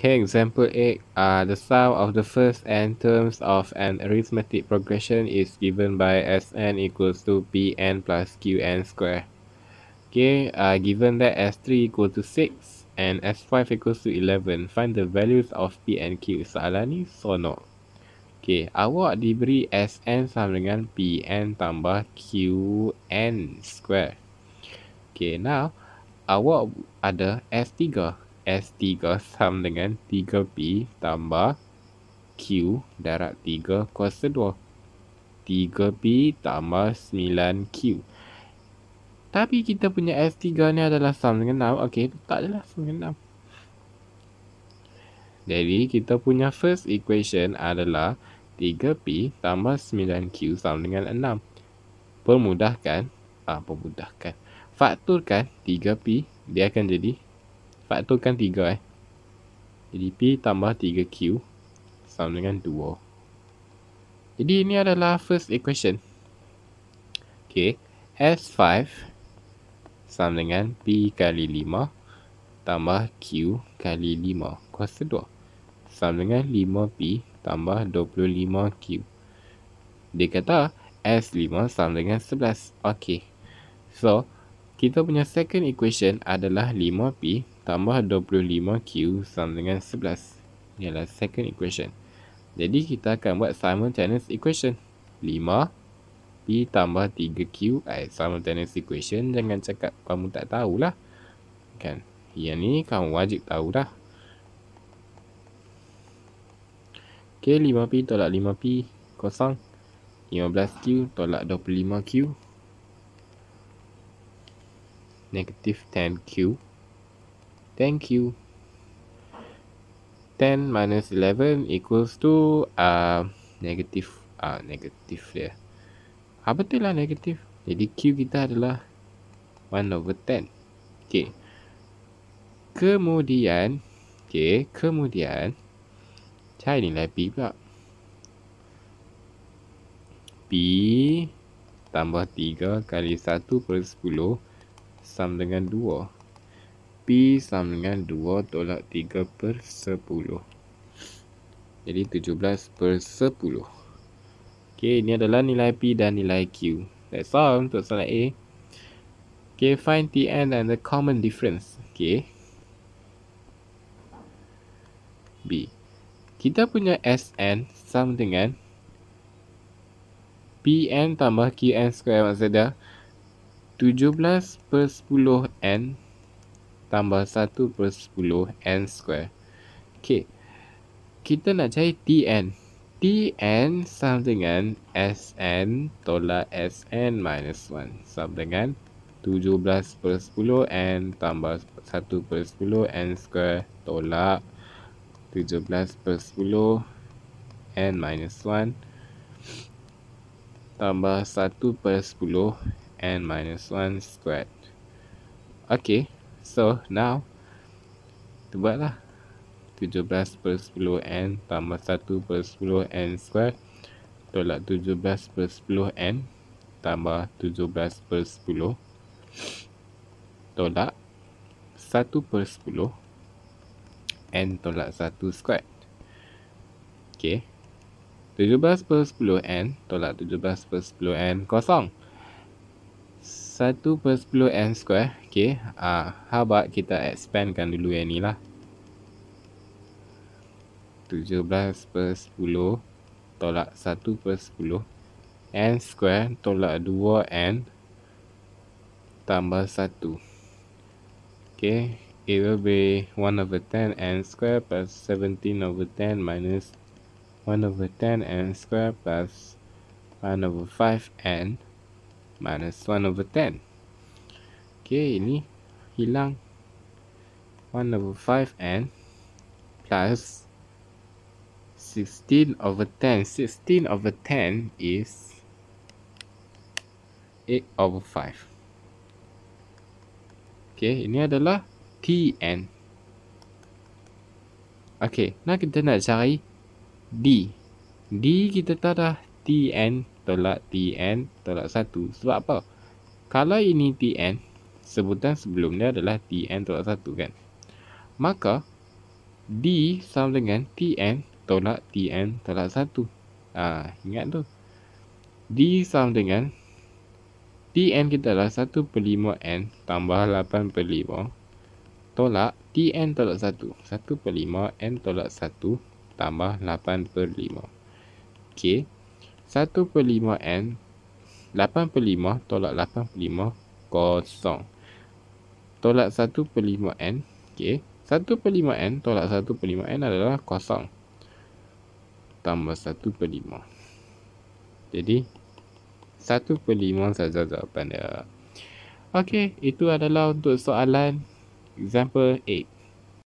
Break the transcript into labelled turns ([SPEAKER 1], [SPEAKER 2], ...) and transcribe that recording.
[SPEAKER 1] Okay, example 8. Uh, the sum of the first n terms of an arithmetic progression is given by Sn equals to Pn plus Qn square. Okay, uh, given that S3 equal to 6 and S5 equals to 11, find the values of P and Q. Soalan ni sonok. Okay, awak diberi Sn sama dengan Pn tambah Qn square. Okay, now awak ada S3. S3 sama dengan 3P tambah Q darab 3 kuasa 2. 3P tambah 9Q. Tapi kita punya S3 ni adalah sama dengan 6. Okey, tak adalah sama dengan 6. Jadi, kita punya first equation adalah 3P tambah 9Q sama dengan 6. Permudahkan. Ah, permudahkan. Fakturkan 3P. Dia akan jadi faktorkan 3 eh. Jadi P tambah 3Q sama dengan 2. Jadi ini adalah first equation. Okay. S5 sama dengan P kali 5 tambah Q kali 5 kuasa 2. Sama dengan 5P tambah 25Q. Dia kata S5 sama dengan 11. Okay. So, kita punya second equation adalah 5P tambah 25Q sama dengan 11. Ini adalah second equation. Jadi kita akan buat simultaneous equation. 5P tambah 3Q ay, simultaneous equation. Jangan cakap kamu tak tahulah. Kan? Yang ni kamu wajib tahu dah. Okay, 5P tolak 5P kosong. 15Q tolak 25Q. Negatif 10Q. Thank you. 10 minus 11 equals to uh, negative. Uh, negative dia. Ah, betul lah negatif. Jadi Q kita adalah 1 over 10. Okay. Kemudian, okay, kemudian, cari nilai P pula. P tambah 3 kali 1 per 10 sama dengan 2. P sama dengan 2 tolak 3 per 10. Jadi 17 per 10. Okay, ini adalah nilai P dan nilai Q. That's all untuk soalan A. Okay, find Tn and the common difference. Okay. B. Kita punya Sn sama dengan Pn tambah Qn square maksudnya 17 per 10 N tambah 1 per 10 n square. Okay. Kita nak cari Tn. Tn sama dengan Sn tolak Sn minus 1. Sama dengan 17 per 10 n tambah 1 per 10 n square tolak 17 per 10 n minus 1 tambah 1 per 10 n minus 1 squared. Okay. So now Kita buatlah. 17 per 10 n Tambah 1 per 10 n square. Tolak 17 per 10 n Tambah 17 per 10 Tolak 1 per 10 n tolak 1 square. Okay 17 per 10 n Tolak 17 per 10 n Kosong. 1 per 10 n square Okay uh, How about kita expandkan dulu yang ni lah. 17 per 10 Tolak 1 per 10 n square Tolak 2 n Tambah 1 Okay It will be 1 over 10 n square Plus 17 over 10 minus 1 over 10 n square Plus 1 over 5 n minus 1 over 10. Okay, ini hilang 1 over 5n plus 16 over 10. 16 over 10 is 8 over 5. Okay, ini adalah Tn. Okay, nak kita nak cari D. D kita tahu dah Tn tolak Tn tolak 1. Sebab apa? Kalau ini Tn, sebutan sebelum dia adalah Tn tolak 1 kan? Maka, D sama dengan Tn tolak Tn tolak 1. Ha, ingat tu. D sama dengan Tn kita adalah 1 per 5n tambah 8 per 5 tolak Tn tolak 1. 1 per 5 n tolak 1 tambah 8 per 5. Okey. 1 per 5 n 8 per 5 tolak 8 per 5 kosong. Tolak 1 per 5 n. Okey. 1 per 5 n tolak 1 per 5 n adalah kosong. Tambah 1 per 5. Jadi, 1 per 5 saja jawapan dia. Okey, itu adalah untuk soalan example 8.